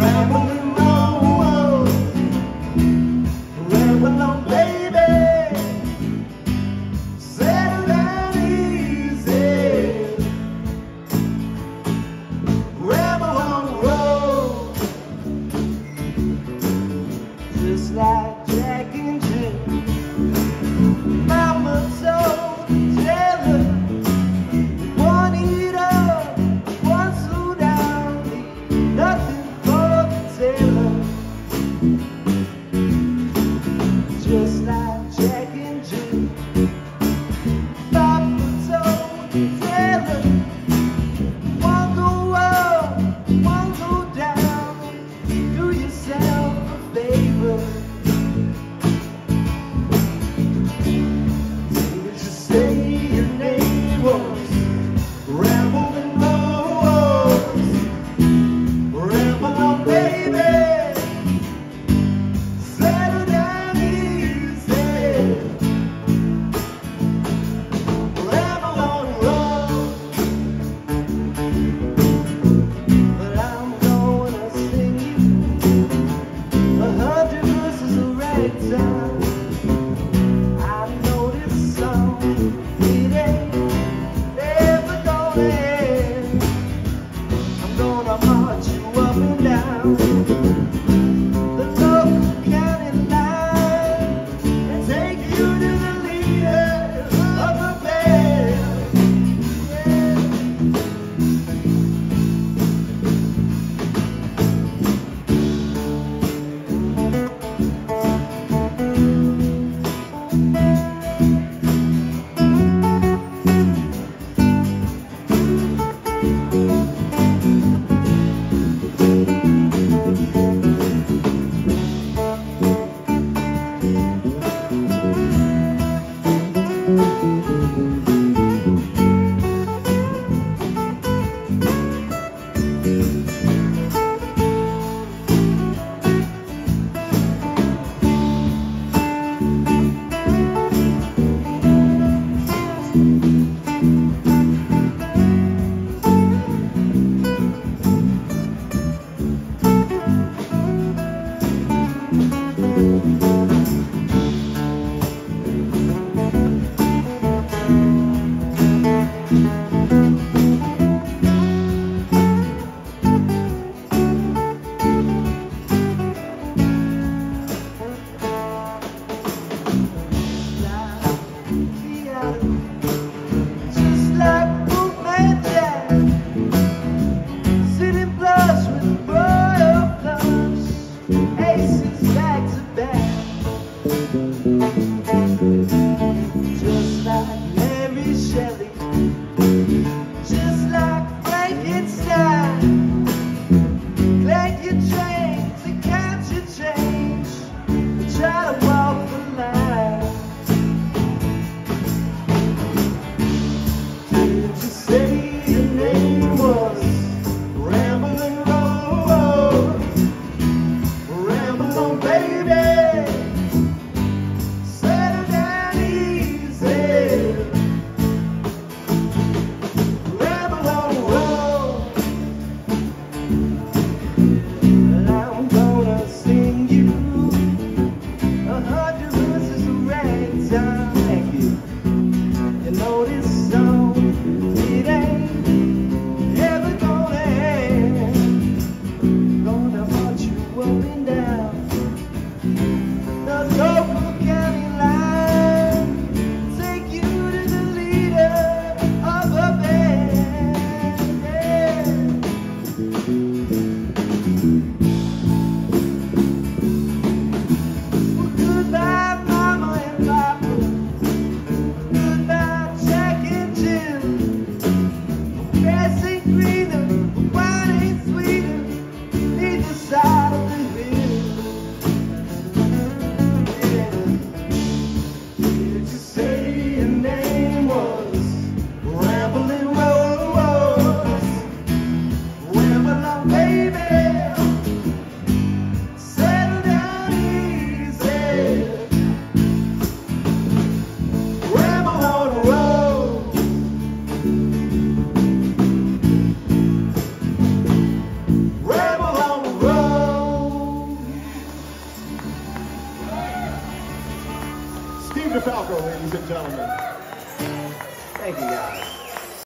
Rambo. Just ragtime. gentlemen.